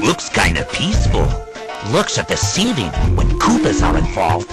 Looks kinda peaceful. Looks at the deceiving when Koopas are involved.